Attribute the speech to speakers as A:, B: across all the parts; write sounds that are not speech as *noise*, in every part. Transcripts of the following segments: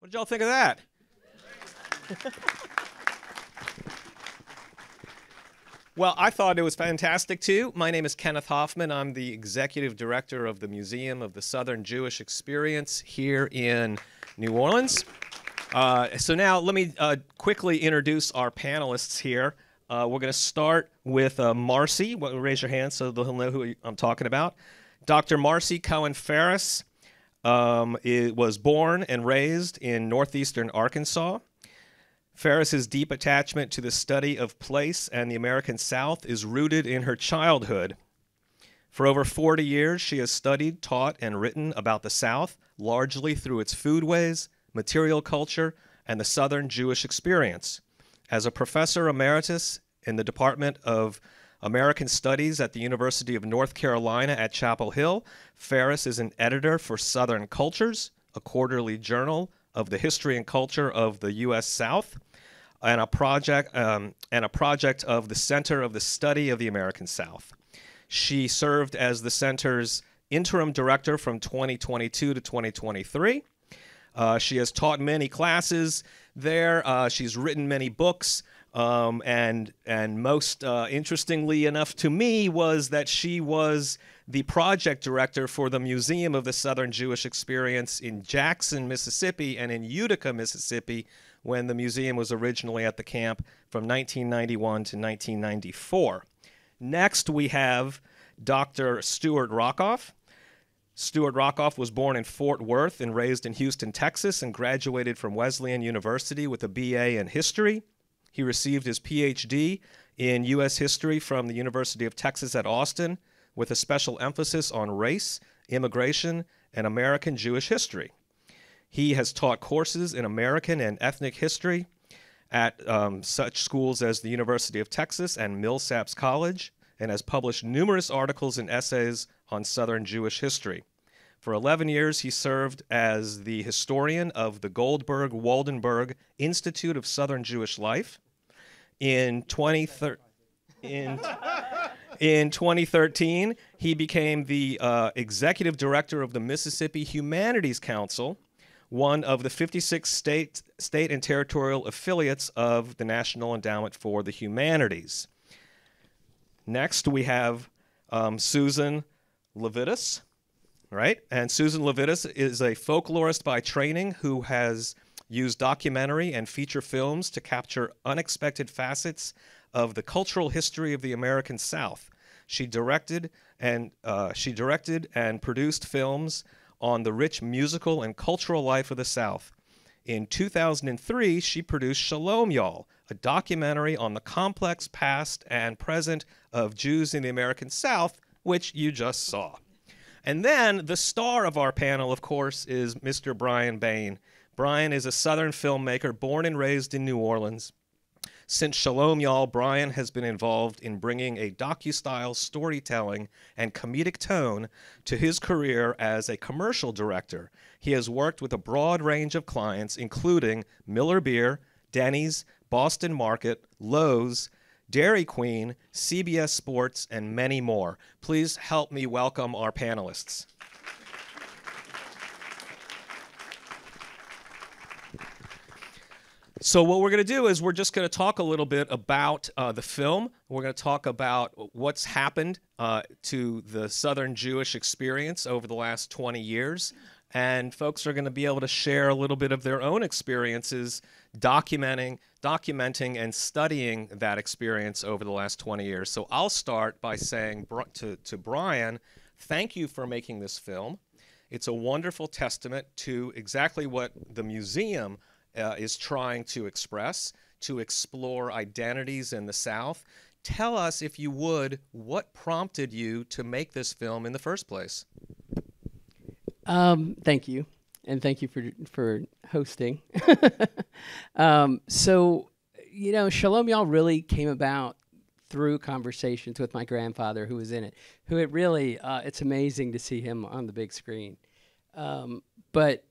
A: What did y'all think of that? well, I thought it was fantastic too. My name is Kenneth Hoffman. I'm the executive director of the Museum of the Southern Jewish Experience here in New Orleans. Uh, so now let me uh, quickly introduce our panelists here. Uh, we're going to start with uh, Marcie. Well, raise your hand so they'll know who I'm talking about. Dr. Marcie Cohen Ferris um, was born and raised in northeastern Arkansas. Ferris's deep attachment to the study of place and the American South is rooted in her childhood. For over 40 years, she has studied, taught, and written about the South, largely through its foodways, material culture, and the Southern Jewish experience. As a professor emeritus in the Department of American Studies at the University of North Carolina at Chapel Hill, Ferris is an editor for Southern Cultures, a quarterly journal of the history and culture of the U.S. South, and a project um, and a project of the Center of the Study of the American South. She served as the center's interim director from 2022 to 2023. Uh, she has taught many classes there. Uh, she's written many books. Um, and and most uh, interestingly enough to me was that she was the project director for the Museum of the Southern Jewish Experience in Jackson, Mississippi, and in Utica, Mississippi, when the museum was originally at the camp from 1991 to 1994. Next, we have Dr. Stuart Rockoff. Stuart Rockoff was born in Fort Worth and raised in Houston, Texas, and graduated from Wesleyan University with a BA in history. He received his PhD in U.S. history from the University of Texas at Austin, with a special emphasis on race, immigration, and American Jewish history. He has taught courses in American and ethnic history at um, such schools as the University of Texas and Millsaps College, and has published numerous articles and essays on Southern Jewish history. For 11 years, he served as the historian of the Goldring Woldenberg Institute of Southern Jewish Life. In, 2013, in, in 2013, he became the uh, executive director of the Mississippi Humanities Council, one of the 56 state, state and territorial affiliates of the National Endowment for the Humanities. Next, we have um, Susan Levitas, right? And Susan Levitas is a folklorist by training who has used documentary and feature films to capture unexpected facets of the cultural history of the American South. She directed and uh, she directed and produced films on the rich musical and cultural life of the South. In 2003, she produced Shalom Y'all, a documentary on the complex past and present of Jews in the American South, which you just saw. And then the star of our panel, of course, is Mr. Brian Bain. Brian is a Southern filmmaker born and raised in New Orleans. Since Shalom Y'all, Brian has been involved in bringing a docu-style storytelling and comedic tone to his career as a commercial director. He has worked with a broad range of clients, including Miller Beer, Denny's, Boston Market, Lowe's, Dairy Queen, CBS Sports, and many more. Please help me welcome our panelists. So what we're going to do is we're just going to talk a little bit about uh, the film. We're going to talk about what's happened uh, to the Southern Jewish experience over the last 20 years. And folks are going to be able to share a little bit of their own experiences documenting, documenting and studying that experience over the last 20 years. So I'll start by saying to, to Brian, thank you for making this film. It's a wonderful testament to exactly what the museum uh, is trying to express, to explore identities in the South. Tell us, if you would, what prompted you to make this film in the first place?
B: Um, thank you, and thank you for for hosting. *laughs* um, so, you know, Shalom Y'all really came about through conversations with my grandfather, who was in it. Who it really, uh, it's amazing to see him on the big screen. Um, but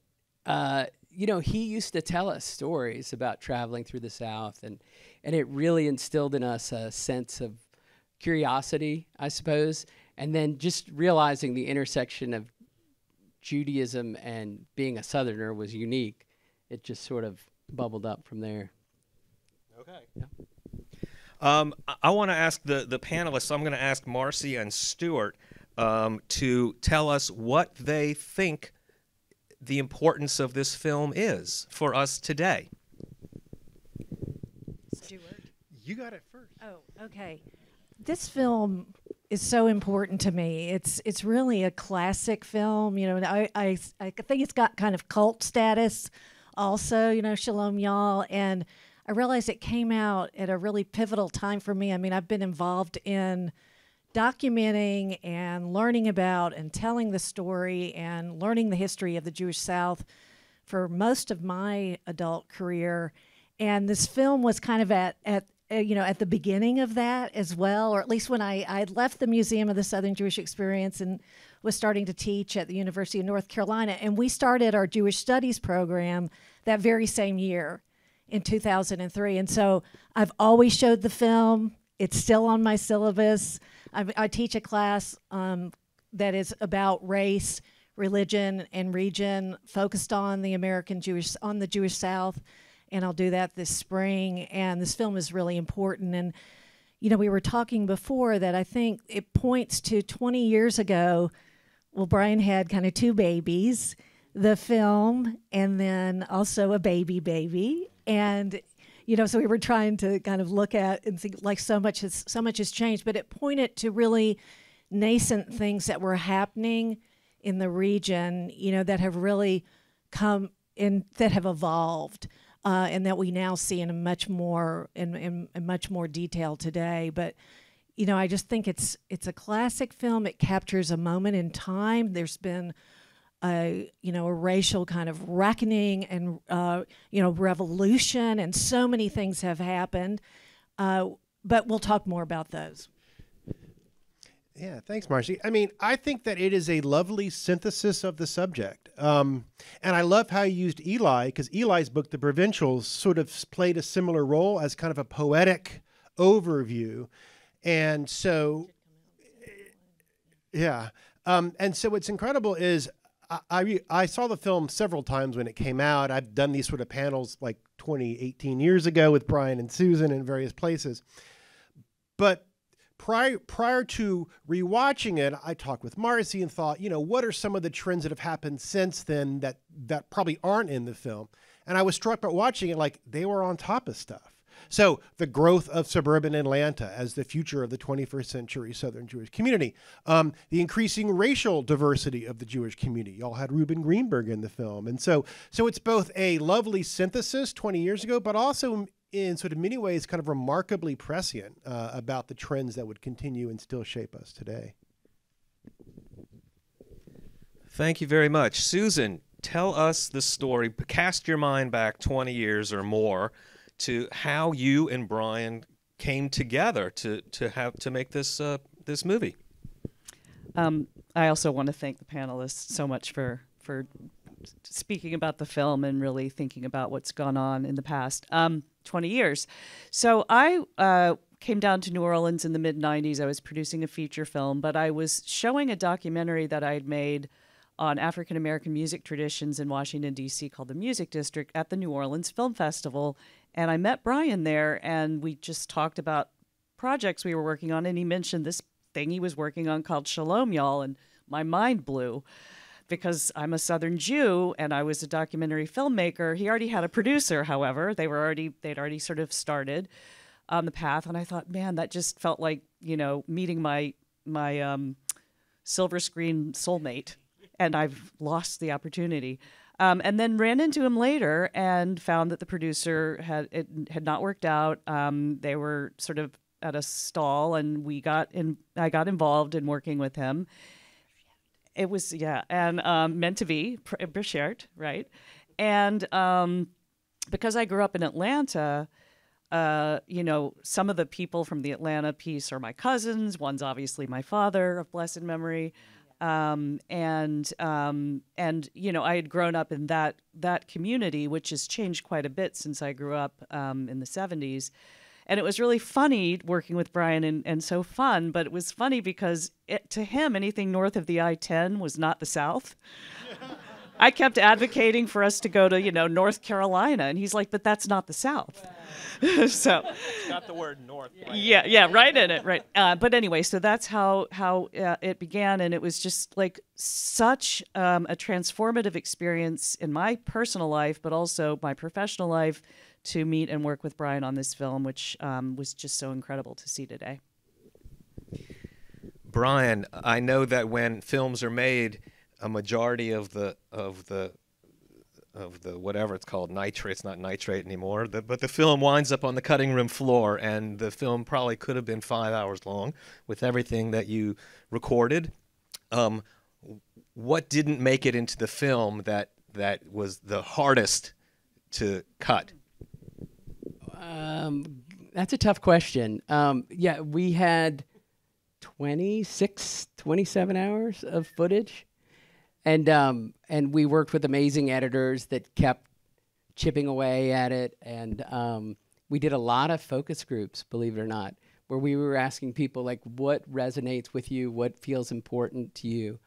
B: uh, you know, he used to tell us stories about traveling through the South, and and it really instilled in us a sense of curiosity, I suppose, and then just realizing the intersection of Judaism and being a Southerner was unique, it just sort of bubbled up from there.
A: Okay. Um, I, I want to ask the, the panelists, I'm going to ask Marcie and Stuart um, to tell us what they think the importance of this film is for us today.
C: Stuart.
D: You got it first.
C: Oh, okay. This film is so important to me. It's it's really a classic film. You know, I I, I think it's got kind of cult status. Also, you know, Shalom Y'all, and I realized it came out at a really pivotal time for me. I mean, I've been involved in documenting and learning about and telling the story and learning the history of the Jewish South for most of my adult career. And this film was kind of at, at uh, you know, at the beginning of that as well, or at least when I, I left the Museum of the Southern Jewish Experience and was starting to teach at the University of North Carolina. And we started our Jewish Studies program that very same year in 2003. And so I've always showed the film. It's still on my syllabus. I, I teach a class um, that is about race, religion, and region, focused on the American Jewish, on the Jewish South. And I'll do that this spring. And this film is really important. And, you know, we were talking before that I think it points to 20 years ago. Well, Brian had kind of two babies the film and then also a baby baby and you know so we were trying to kind of look at and think like so much has so much has changed but it pointed to really nascent things that were happening in the region you know that have really come in that have evolved uh, and that we now see in a much more in, in, in much more detail today. But you know i just think it's it's a classic film. It captures a moment in time. There's been a you know a racial kind of reckoning and uh, you know revolution and so many things have happened uh, but we'll talk more about those
D: Yeah, thanks, Marcie. I mean, I think that it is a lovely synthesis of the subject. Um, and I love how you used Eli, because Eli's book, The Provincials, sort of played a similar role as kind of a poetic overview. And so, yeah. Um, and so what's incredible is I, I, saw the film several times when it came out. I've done these sort of panels like 20, 18 years ago with Brian and Susan in various places. But prior prior to rewatching it, I talked with Marcie and thought, you know, what are some of the trends that have happened since then that that probably aren't in the film? And I was struck by watching it like they were on top of stuff. So the growth of suburban Atlanta as the future of the 21st century Southern Jewish community, um, the increasing racial diversity of the Jewish community. Y'all had Reuben Greenberg in the film, and so so it's both a lovely synthesis 20 years ago, but also in sort of many ways kind of remarkably prescient uh, about the trends that would continue and still shape us today.
A: Thank you very much. Susan, tell us the story. Cast your mind back 20 years or more to how you and Brian came together to, to have to make this uh, this movie.
E: Um, I also want to thank the panelists so much for for speaking about the film and really thinking about what's gone on in the past um, 20 years. So I uh, came down to New Orleans in the mid 90s. I was producing a feature film, but I was showing a documentary that I had made on African American music traditions in Washington, D.C., called the Music District at the New Orleans Film Festival. And I met Brian there, and we just talked about projects we were working on. And he mentioned this thing he was working on called Shalom Y'all, and my mind blew because I'm a Southern Jew and I was a documentary filmmaker. He already had a producer, however, they were already they'd already sort of started on the path, and I thought, man, that just felt like you know meeting my my um, silver screen soulmate, and I've lost the opportunity. Um, and then ran into him later and found that the producer had it had not worked out. Um, they were sort of at a stall, and we got in. I got involved in working with him. It was yeah, and um, meant to be bashert, right? And um, because I grew up in Atlanta, uh, you know, some of the people from the Atlanta piece are my cousins. One's obviously my father of blessed memory, um, and um, and you know, I had grown up in that that community, which has changed quite a bit since I grew up um, in the '70s. And it was really funny working with Brian and, and so fun, but it was funny because it, to him, anything north of the I 10 was not the South. *laughs* I kept advocating for us to go to, you know, North Carolina. And he's like, but that's not the South. *laughs* so,
A: Got the word north.
E: yeah, yeah, right in it, right. Uh, but anyway, so that's how how uh, it began, and it was just like such um, a transformative experience in my personal life, but also my professional life, to meet and work with Brian on this film, which um, was just so incredible to see today.
A: Brian, I know that when films are made, a majority of the of the of the whatever it's called nitrate it's not nitrate anymore the, but the film winds up on the cutting room floor and the film probably could have been five hours long with everything that you recorded um, what didn't make it into the film that that was the hardest to cut
B: Um, that's a tough question. Um, yeah, we had 26, 27 hours of footage. And, um, and we worked with amazing editors that kept chipping away at it. And um, we did a lot of focus groups, believe it or not, where we were asking people, like, what resonates with you? What feels important to you?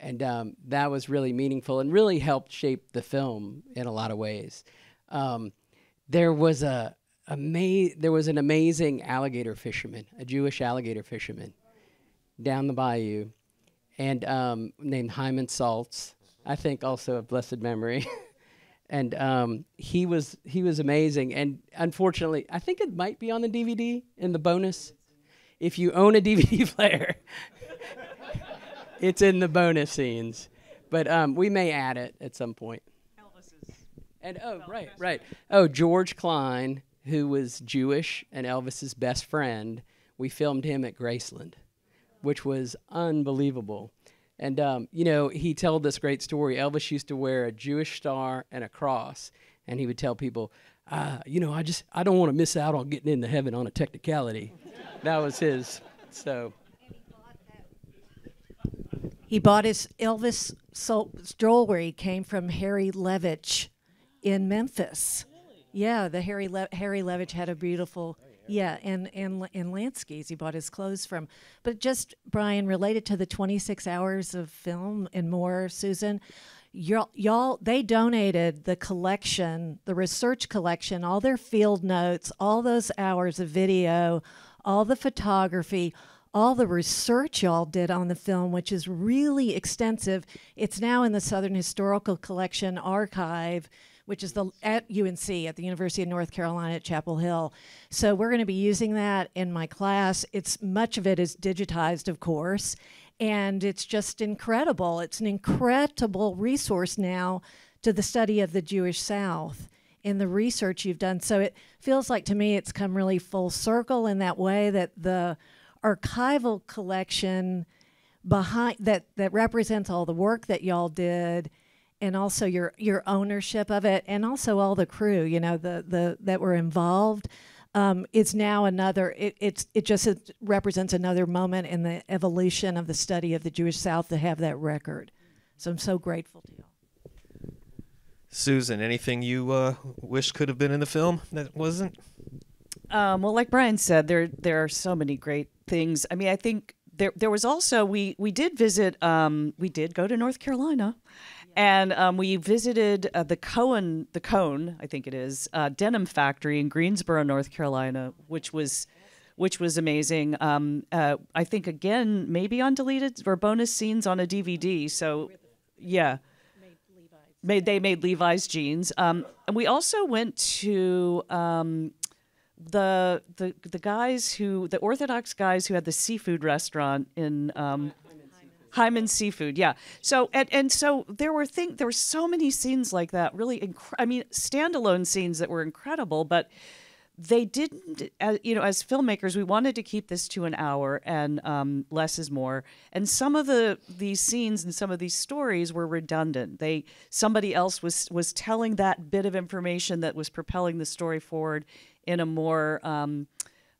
B: And um, that was really meaningful and really helped shape the film in a lot of ways. Um, there was a ama- there was an amazing alligator fisherman, a Jewish alligator fisherman, down the bayou, and um, named Hyman Saltz. I think also of blessed memory, *laughs* and um, he was he was amazing. And unfortunately, I think it might be on the DVD in the bonus. If you own a DVD *laughs* player, it's in the bonus scenes. But um, we may add it at some point. And oh, right, right. Oh, George Klein, who was Jewish and Elvis's best friend, we filmed him at Graceland, which was unbelievable. And um, you know, he told this great story. Elvis used to wear a Jewish star and a cross, and he would tell people, uh, "You know, I just I don't want to miss out on getting into heaven on a technicality." that was his. So
C: He bought his Elvis jewelry came from Harry Levitch in Memphis. Yeah, the Harry Le- Harry Levitch had a beautiful yeah, and and in Lansky's he bought his clothes from. But just Brian related to the 26 hours of film and more, Susan. Y'all, y'all, they donated the collection, the research collection, all their field notes, all those hours of video, all the photography, all the research y'all did on the film, which is really extensive. It's now in the Southern Historical Collection archive, which is the at UNC at the University of North Carolina at Chapel Hill. So we're going to be using that in my class. It's much of it is digitized, of course, and it's just incredible. It's an incredible resource now to the study of the Jewish South in the research you've done. So it feels like to me it's come really full circle in that way that the archival collection behind that that represents all the work that y'all did and also your your ownership of it and also all the crew you know the the that were involved. Um, it's now another it, it's it just represents another moment in the evolution of the study of the jewish south to have that record. So i'm so grateful to you
A: susan anything you uh, wish could have been in the film that wasn't?
E: Um, well, like Brian said, there there are so many great things. I mean, I think there there was also we we did visit um, we did go to North Carolina, and um, we visited uh, the Cohen the Cone I think it is uh, denim factory in Greensboro, North Carolina, which was which was amazing. Um, uh, I think again maybe on deleted or bonus scenes on a DVD. So yeah. Made, they made Levi's jeans. Um, and we also went to um, the the the guys who the Orthodox guys who had the seafood restaurant in um, Hyman Seafood, yeah. So and and so there were thing there were so many scenes like that. Really, incre- I mean, standalone scenes that were incredible, but they didn't. Uh, you know, as filmmakers, we wanted to keep this to an hour, and um, less is more. And some of the these scenes and some of these stories were redundant. They somebody else was was telling that bit of information that was propelling the story forward in a more um,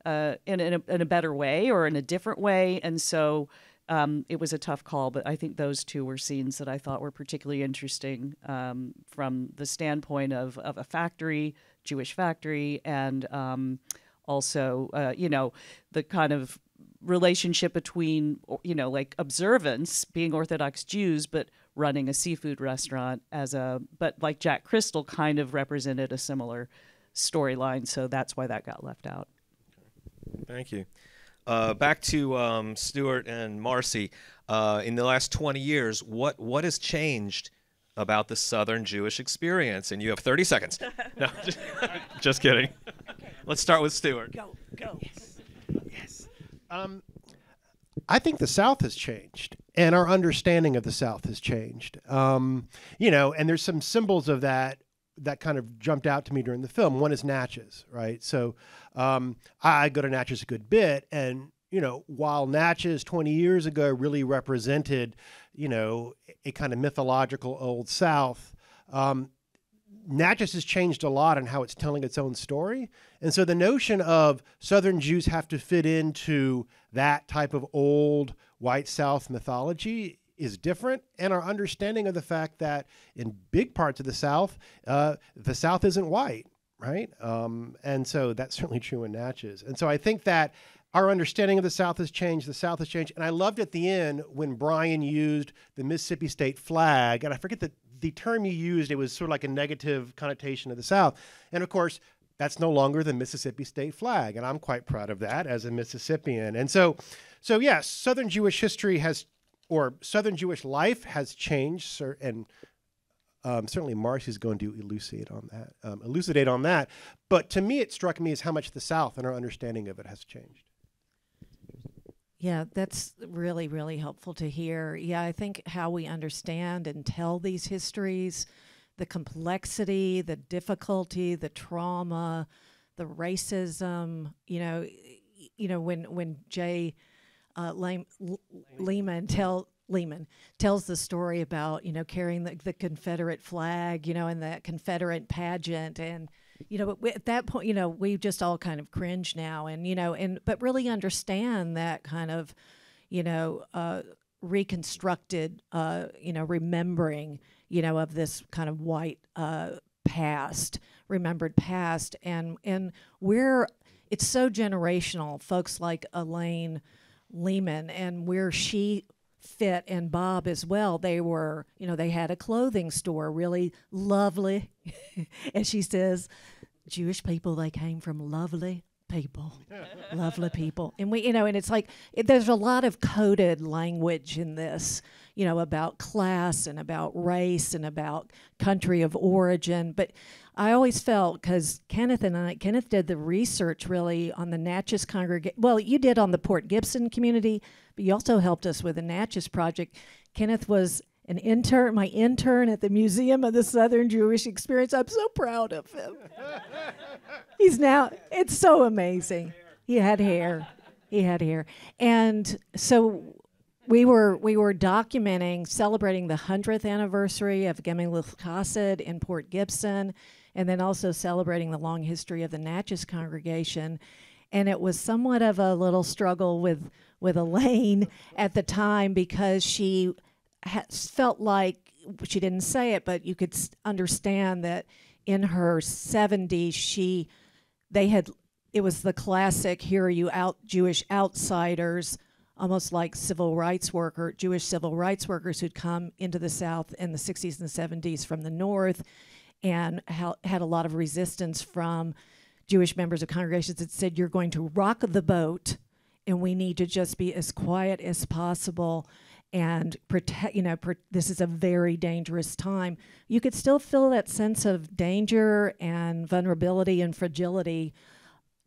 E: uh, in, in, a, in a better way or in a different way. And so um, it was a tough call, but I think those two were scenes that I thought were particularly interesting um, from the standpoint of, of a factory, Jewish factory, and um, also, uh, you know, the kind of relationship between, you know, like observance, being Orthodox Jews, but running a seafood restaurant as a but like Jack Crystal kind of represented a similar storyline, so that's why that got left out.
A: Thank you. Uh, back to um, Stuart and Marcie. Uh, in the last 20 years, what what has changed about the Southern Jewish experience? And you have 30 seconds. *laughs* no, just, just kidding. Let's start with Stuart.
E: Go, go.
D: Yes, Um, I think the South has changed, and our understanding of the South has changed. Um, you know, and there's some symbols of that that kind of jumped out to me during the film. One is Natchez, right? So um, I go to Natchez a good bit, and you know, while Natchez 20 years ago really represented, you know, a kind of mythological old South, um, Natchez has changed a lot in how it's telling its own story. And so the notion of Southern Jews have to fit into that type of old white South mythology is different. And our understanding of the fact that in big parts of the South, uh, the South isn't white, right? Um, and so that's *laughs* certainly true in Natchez. And so I think that our understanding of the South has changed. The South has changed. And I loved at the end when Brian used the Mississippi state flag. And I forget the, the term you used, it was sort of like a negative connotation of the South. And of course, that's no longer the Mississippi state flag. And I'm quite proud of that as a Mississippian. And so, so yes, Southern Jewish history has, or Southern Jewish life has changed. sir- And um, certainly Marcie's going to elucidate on that. Um, elucidate on that. But to me, it struck me as how much the South and our understanding of it has changed.
C: Yeah, that's really, really helpful to hear. Yeah, I think how we understand and tell these histories, the complexity, the difficulty, the trauma, the racism, you know, you know, when when Jay uh, Lehman, tell Lehman tells the story about you know carrying the, the Confederate flag, you know, and that Confederate pageant, and you know, but at that point, you know, we just all kind of cringe now, and you know, and but really understand that kind of, you know, uh, reconstructed, uh, you know, remembering, you know, of this kind of white uh, past, remembered past, and and we're it's so generational. Folks like Elaine Lehman and where she fit and Bob as well. They were, you know, they had a clothing store, really lovely. *laughs* and she says, Jewish people, they came from lovely people, lovely people. And we, you know, and it's like it, there's a lot of coded language in this, you know, about class and about race and about country of origin. But I always felt because Kenneth and I, Kenneth did the research really on the Natchez congregation. Well, you did on the Port Gibson community, but you also helped us with the Natchez project. Kenneth was an intern, my intern at the Museum of the Southern Jewish Experience. I'm so proud of him. *laughs* He's now, it's so amazing. He had hair. He had hair. And so we were we were documenting celebrating the 100th anniversary of Gemiluth Chassed in Port Gibson and then also celebrating the long history of the Natchez congregation and it was somewhat of a little struggle with with Elaine at the time because she felt like she didn't say it but you could understand that in her 70s she they had it was the classic here are you out Jewish outsiders almost like civil rights worker Jewish civil rights workers who'd come into the South in the 60s and 70s from the North and ha- had a lot of resistance from Jewish members of congregations that said you're going to rock the boat and we need to just be as quiet as possible and protect you know pr- this is a very dangerous time you could still feel that sense of danger and vulnerability and fragility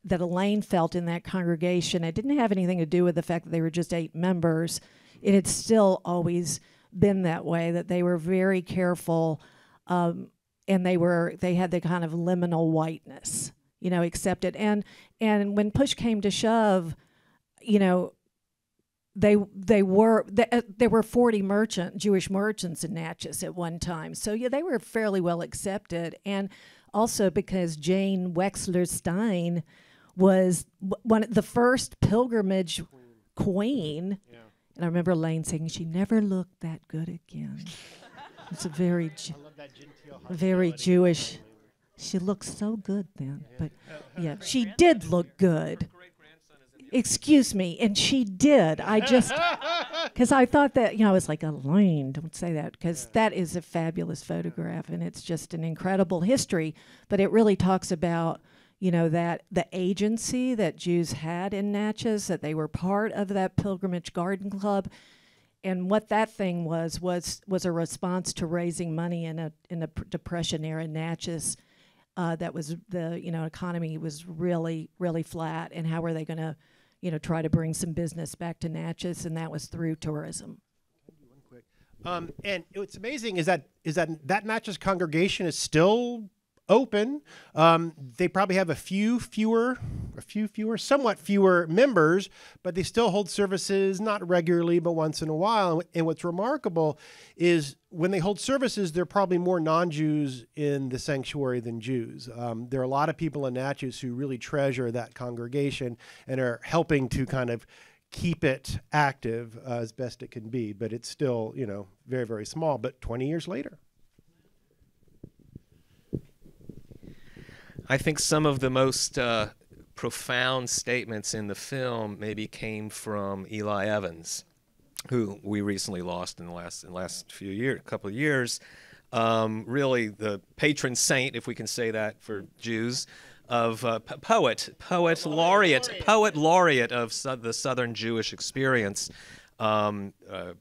C: that Elaine felt in that congregation. It didn't have anything to do with the fact that they were just eight members. It had still always been that way. That they were very careful, um, and they were they had the kind of liminal whiteness, you know, accepted. And and when push came to shove, you know, they they were they, uh, there were 40 merchant Jewish merchants in Natchez at one time. So yeah, they were fairly well accepted and also because Jane Wexler Stein was one of the first pilgrimage queen. And I remember Lane saying she never looked that good again. *laughs* it's a very Ju- very Jewish. She looked so good then, but *laughs* yeah, she did look good. Excuse me. And she did. I just, *laughs* because I thought that, you know, I was like, Elaine, don't say that, because that is a fabulous photograph and it's just an incredible history. But it really talks about, you know, that the agency that Jews had in Natchez, that they were part of that pilgrimage garden club. And what that thing was was was a response to raising money in a in a depression era in Natchez uh, that was the you know economy was really really flat and how were they going to you know try to bring some business back to Natchez and that was through tourism.
D: Um, and what's amazing is that is that that Natchez congregation is still open. Um, they probably have a few fewer, a few fewer, somewhat fewer members, but they still hold services not regularly, but once in a while. And what's remarkable is when they hold services, there are probably more non-Jews in the sanctuary than Jews. Um, there are a lot of people in Natchez who really treasure that congregation and are helping to kind of keep it active uh, as best it can be. But it's still, you know, very very small. But 20 years later.
A: I think some of the most uh, profound statements in the film maybe came from Eli Evans, who we recently lost in the last in the last few years, couple of years. Um, really, the patron saint, if we can say that for Jews, of uh, poet, poet laureate, poet laureate of the Southern Jewish experience. Um, uh,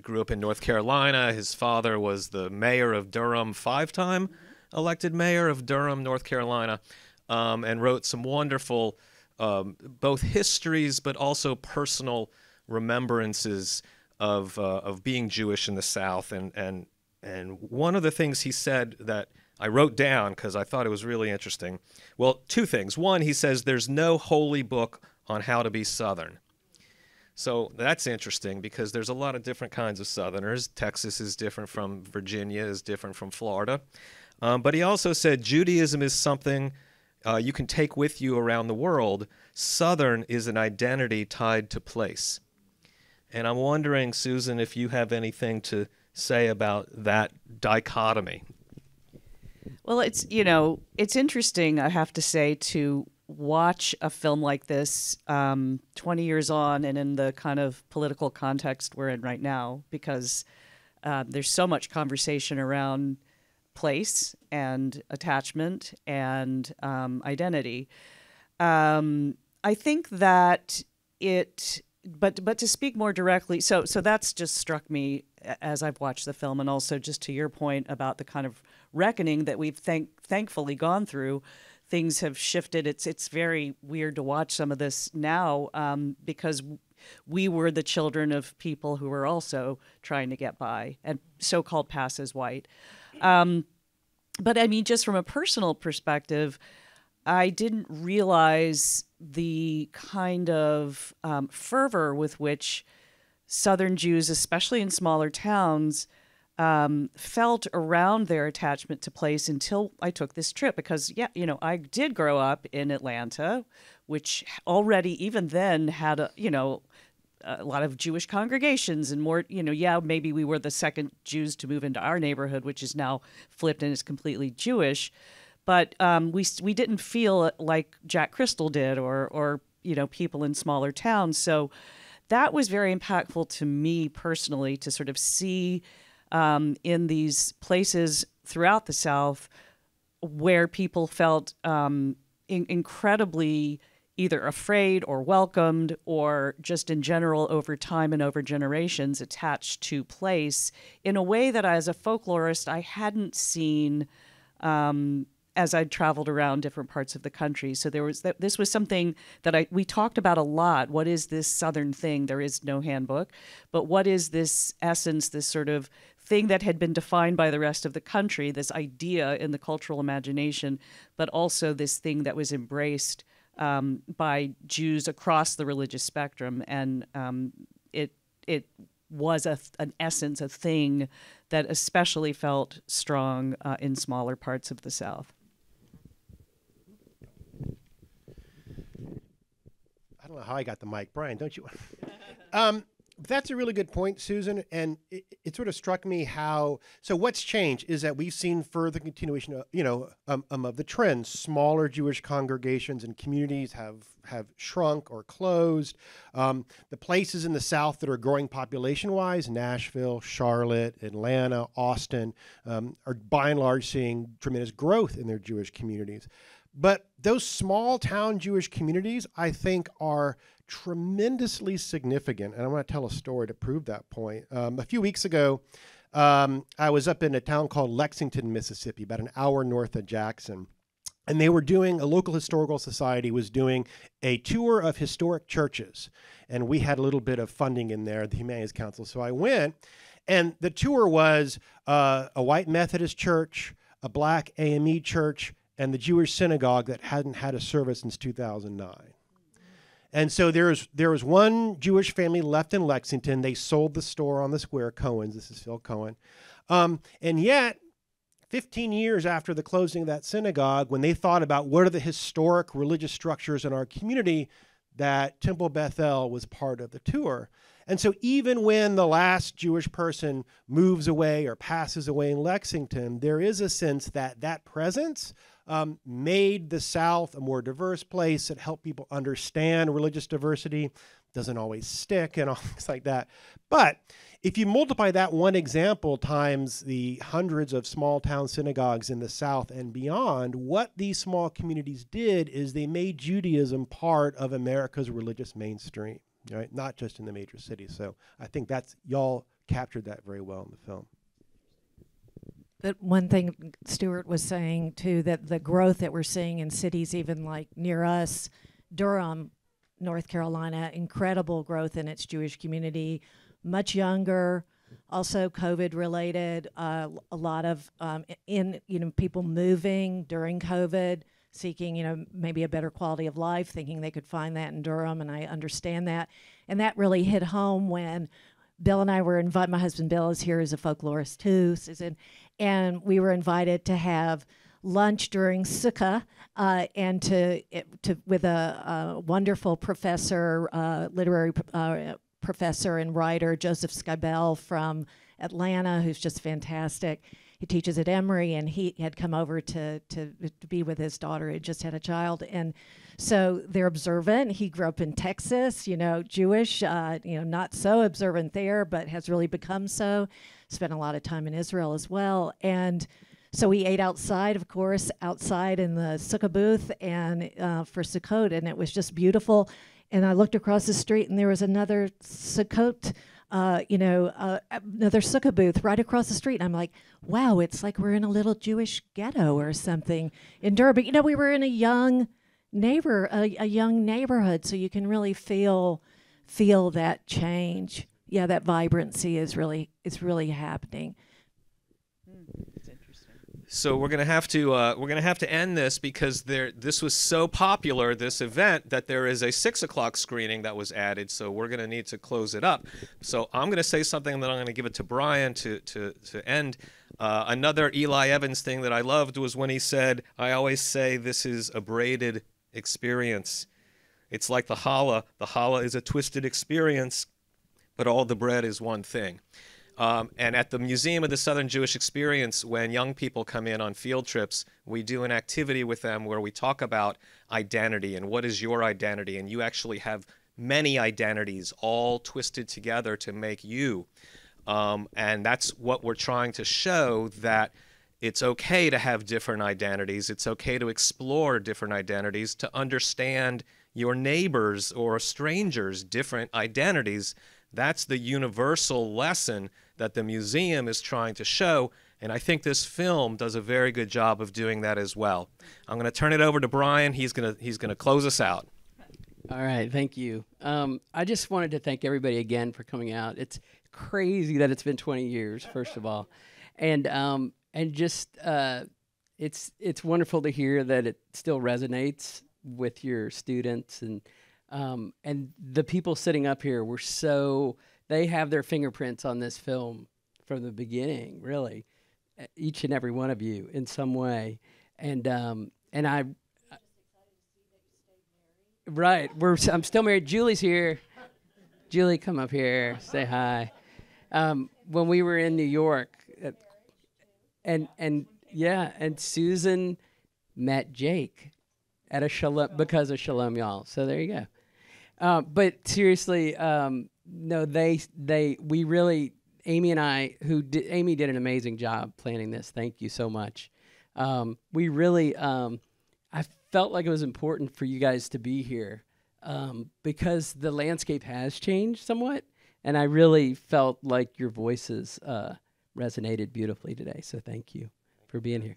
A: grew up in North Carolina. His father was the mayor of Durham, five-time elected mayor of Durham, North Carolina, um, and wrote some wonderful um, both histories but also personal remembrances of uh, of being Jewish in the South. And and and one of the things he said that I wrote down because I thought it was really interesting. Well, two things. One, he says there's no holy book on how to be Southern. So that's interesting because there's a lot of different kinds of Southerners. Texas is different from Virginia, is different from Florida. Um, but he also said Judaism is something uh, you can take with you around the world. Southern is an identity tied to place. And I'm wondering, Susan, if you have anything to say about that dichotomy.
E: Well, it's you know it's interesting. I have to say to watch a film like this um, 20 years on and in the kind of political context we're in right now because uh, there's so much conversation around place and attachment and um, identity. Um, I think that it, but but to speak more directly, so so that's just struck me as I've watched the film, and also just to your point about the kind of reckoning that we've thank thankfully gone through. Things have shifted. It's it's very weird to watch some of this now um, because we were the children of people who were also trying to get by and so-called pass as white. Um, but I mean, just from a personal perspective, I didn't realize the kind of um, fervor with which Southern Jews, especially in smaller towns, um, felt around their attachment to place until I took this trip. Because, yeah, you know, I did grow up in Atlanta, which already, even then, had a, you know, a lot of Jewish congregations and more, you know, yeah, maybe we were the second Jews to move into our neighborhood, which is now flipped and is completely Jewish. But um, we we didn't feel like Jack Crystal did, or or you know, people in smaller towns. So that was very impactful to me personally to sort of see um, in these places throughout the South where people felt um, in- incredibly either afraid or welcomed or just in general over time and over generations attached to place in a way that as a folklorist I hadn't seen um, as I'd traveled around different parts of the country. So there was that this was something that I we talked about a lot. What is this southern thing? There is no handbook, but what is this essence, this sort of thing that had been defined by the rest of the country, this idea in the cultural imagination, but also this thing that was embraced um, by Jews across the religious spectrum, and um, it it was a, an essence, a thing that especially felt strong uh, in smaller parts of the South.
D: I don't know how I got the mic, Brian. Don't you? *laughs* um, that's a really good point, Susan. And it, it, sort of struck me how. So what's changed is that we've seen further continuation, of, you know, um, um, of the trends. Smaller Jewish congregations and communities have have shrunk or closed. Um, the places in the South that are growing population-wise, Nashville, Charlotte, Atlanta, Austin, um, are by and large seeing tremendous growth in their Jewish communities. But those small town Jewish communities, I think, are tremendously significant. And I want to tell a story to prove that point. Um, a few weeks ago, um, I was up in a town called Lexington, Mississippi, about an hour north of Jackson. And they were doing, a local historical society was doing a tour of historic churches. And we had a little bit of funding in there, the Humanities Council. So I went, and the tour was uh, a white Methodist church, a black AME church, and the Jewish synagogue that hadn't had a service since 2009. And so there was there was one Jewish family left in Lexington. They sold the store on the square. Cohen's. This is Phil Cohen. Um, and yet, 15 years after the closing of that synagogue, when they thought about what are the historic religious structures in our community, that Temple Bethel was part of the tour. And so, even when the last Jewish person moves away or passes away in Lexington, there is a sense that that presence um, made the South a more diverse place. It helped people understand religious diversity. Doesn't always stick and *laughs* all things like that. But if you multiply that one example times the hundreds of small town synagogues in the South and beyond, what these small communities did is they made Judaism part of America's religious mainstream, right? Not just in the major cities. So I think that's y'all captured that very well in the film.
C: But one thing Stuart was saying too that the growth that we're seeing in cities, even like near us, Durham, North Carolina, incredible growth in its Jewish community, much younger, also COVID related. Uh, a lot of um, in you know people moving during COVID, seeking you know maybe a better quality of life, thinking they could find that in Durham, and I understand that. And that really hit home when Bill and I were invited. My husband Bill is here as a folklorist too, Susan, and we were invited to have lunch during Sukkah uh, and to, to with a, a wonderful professor, uh, literary uh, professor and writer Joseph Skibell from Atlanta, who's just fantastic. He teaches at Emory, and he had come over to, to to be with his daughter. He just had a child, and so they're observant. He grew up in Texas, you know, Jewish, uh, you know, not so observant there, but has really become so. Spent a lot of time in Israel as well. And so we ate outside, of course, outside in the sukkah booth and uh, for Sukkot, and it was just beautiful. And I looked across the street, and there was another Sukkot, uh, you know, uh, another sukkah booth right across the street. And I'm like, wow, it's like we're in a little Jewish ghetto or something in Durham. You know, we were in a young neighbor a, a young neighborhood so you can really feel feel that change yeah that vibrancy is really is really happening
A: so we're gonna have to uh, we're gonna have to end this because there this was so popular this event that there is a six o'clock screening that was added. So we're gonna need to close it up. So I'm gonna say something that I'm gonna give it to Brian to to to end. Uh, another Eli Evans thing that I loved was when he said, "I always say this is a braided experience. It's like the challah. The challah is a twisted experience, but all the bread is one thing. Um, and at the Museum of the Southern Jewish Experience, when young people come in on field trips, we do an activity with them where we talk about identity and what is your identity. And you actually have many identities all twisted together to make you. Um, and that's what we're trying to show that it's okay to have different identities. It's okay to explore different identities, to understand your neighbors or strangers' different identities. That's the universal lesson that the museum is trying to show. And I think this film does a very good job of doing that as well. I'm going to turn it over to Brian. He's going to he's going to close us out.
B: All right, thank you. Um, I just wanted to thank everybody again for coming out. It's crazy that it's been 20 years, first of all, and um, and just uh, it's it's wonderful to hear that it still resonates with your students and um, and the people sitting up here were so they have their fingerprints on this film from the beginning, really, each and every one of you in some way, and um, and I. Right, we're. I'm still married. Julie's here. Julie, come up here, say hi. Um, when we were in New York, and and yeah, and Susan met Jake at a shalom because of Shalom Y'all. So there you go. Uh, but seriously, um, no, they they we really Amy and I who did, Amy did an amazing job planning this. Thank you so much. Um, we really um, I felt like it was important for you guys to be here um, because the landscape has changed somewhat, and I really felt like your voices uh, resonated beautifully today. So thank you for being here.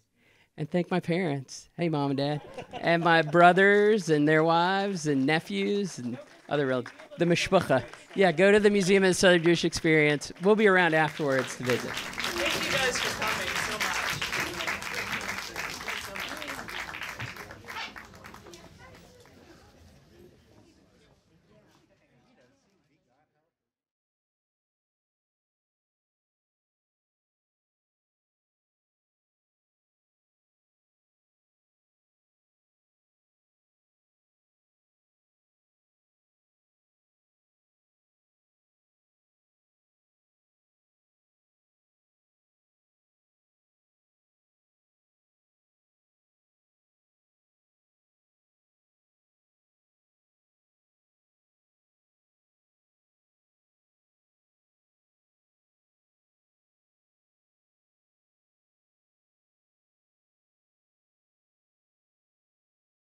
B: And thank my parents. Hey, mom and dad. and my brothers and their wives and nephews and other relatives. The mishpucha. Yeah, go to the Museum of the Southern Jewish Experience. We'll be around afterwards to visit.